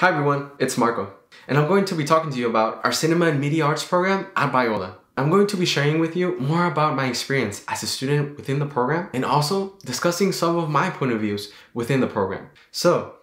Hi everyone, it's Marco, and I'm going to be talking to you about our Cinema and Media Arts program at Biola. I'm going to be sharing with you more about my experience as a student within the program and also discussing some of my point of views within the program. So,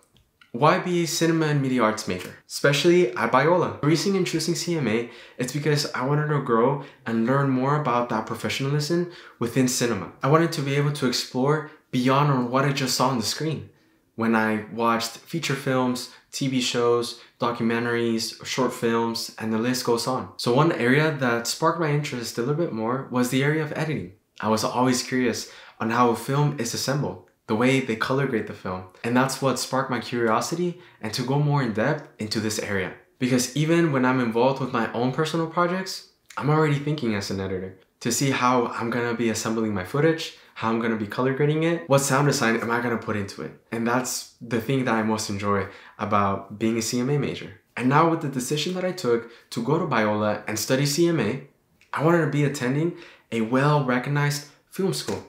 why be a cinema and media arts major, especially at Biola? The reason in choosing CMA is because I wanted to grow and learn more about that professionalism within cinema. I wanted to be able to explore beyond what I just saw on the screen when I watched feature films, TV shows, documentaries, short films, and the list goes on. So one area that sparked my interest a little bit more was the area of editing. I was always curious on how a film is assembled, the way they color grade the film. And that's what sparked my curiosity and to go more in depth into this area. Because even when I'm involved with my own personal projects, I'm already thinking as an editor to see how I'm gonna be assembling my footage, how I'm gonna be color grading it, what sound design am I gonna put into it. And that's the thing that I most enjoy about being a CMA major. And now with the decision that I took to go to Biola and study CMA, I wanted to be attending a well-recognized film school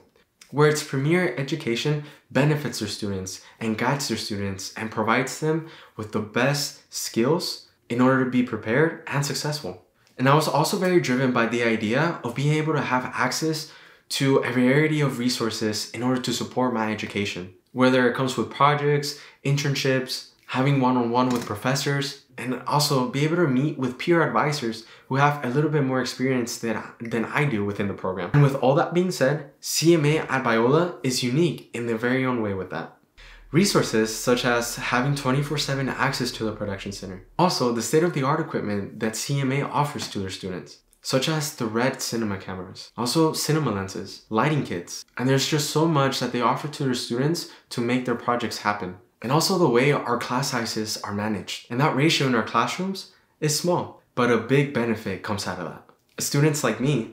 where its premier education benefits their students and guides their students and provides them with the best skills in order to be prepared and successful. And I was also very driven by the idea of being able to have access to a variety of resources in order to support my education. Whether it comes with projects, internships, having one-on-one with professors, and also be able to meet with peer advisors who have a little bit more experience than, than I do within the program. And with all that being said, CMA at Biola is unique in their very own way with that. Resources such as having 24-7 access to the production center. Also, the state-of-the-art equipment that CMA offers to their students such as the red cinema cameras, also cinema lenses, lighting kits, and there's just so much that they offer to their students to make their projects happen. And also the way our class sizes are managed. And that ratio in our classrooms is small, but a big benefit comes out of that. Students like me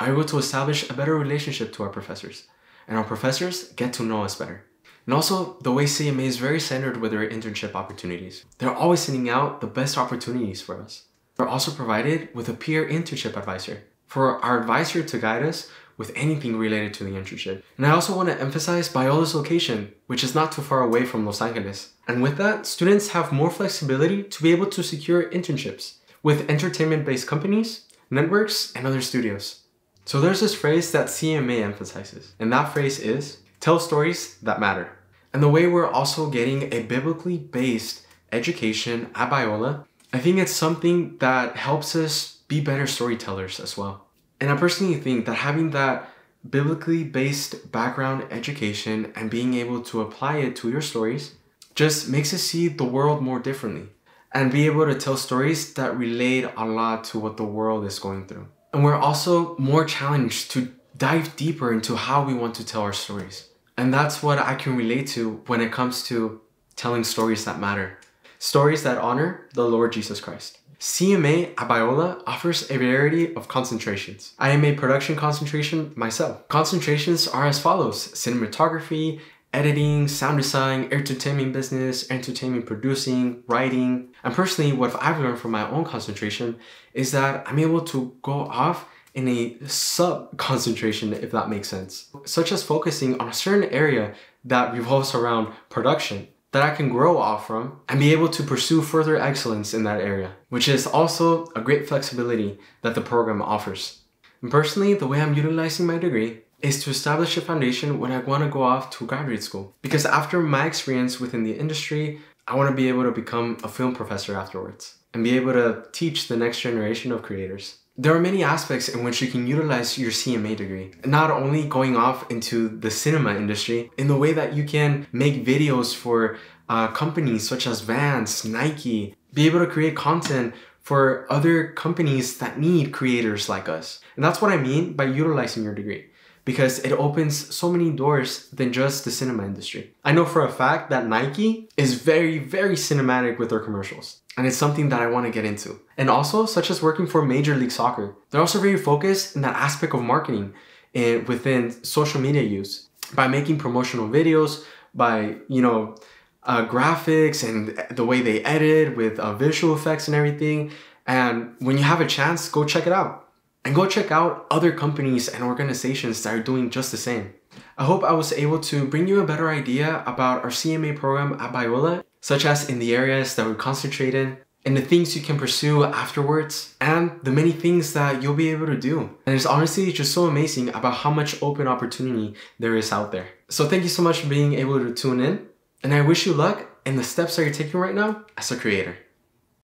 are able to establish a better relationship to our professors, and our professors get to know us better. And also, the way CMA is very centered with their internship opportunities. They're always sending out the best opportunities for us. We're also provided with a peer internship advisor for our advisor to guide us with anything related to the internship. And I also want to emphasize Biola's location, which is not too far away from Los Angeles. And with that, students have more flexibility to be able to secure internships with entertainment-based companies, networks, and other studios. So there's this phrase that CMA emphasizes, and that phrase is, tell stories that matter. And the way we're also getting a biblically based education at Biola I think it's something that helps us be better storytellers as well. And I personally think that having that biblically based background education and being able to apply it to your stories just makes us see the world more differently and be able to tell stories that relate a lot to what the world is going through. And we're also more challenged to dive deeper into how we want to tell our stories. And that's what I can relate to when it comes to telling stories that matter stories that honor the Lord Jesus Christ. CMA at Biola offers a variety of concentrations. I am a production concentration myself. Concentrations are as follows, cinematography, editing, sound design, entertainment business, entertainment producing, writing. And personally, what I've learned from my own concentration is that I'm able to go off in a sub concentration, if that makes sense, such as focusing on a certain area that revolves around production that I can grow off from and be able to pursue further excellence in that area, which is also a great flexibility that the program offers. And personally, the way I'm utilizing my degree is to establish a foundation when I want to go off to graduate school. Because after my experience within the industry, I want to be able to become a film professor afterwards and be able to teach the next generation of creators. There are many aspects in which you can utilize your CMA degree. Not only going off into the cinema industry, in the way that you can make videos for uh, companies such as Vans, Nike, be able to create content for other companies that need creators like us. And that's what I mean by utilizing your degree because it opens so many doors than just the cinema industry. I know for a fact that Nike is very, very cinematic with their commercials. And it's something that I want to get into. And also, such as working for Major League Soccer. They're also very focused in that aspect of marketing and within social media use by making promotional videos, by, you know, uh, graphics and the way they edit with uh, visual effects and everything. And when you have a chance, go check it out and go check out other companies and organizations that are doing just the same. I hope I was able to bring you a better idea about our CMA program at Biola, such as in the areas that we concentrate in, and the things you can pursue afterwards, and the many things that you'll be able to do. And it's honestly just so amazing about how much open opportunity there is out there. So thank you so much for being able to tune in, and I wish you luck in the steps that you're taking right now as a creator.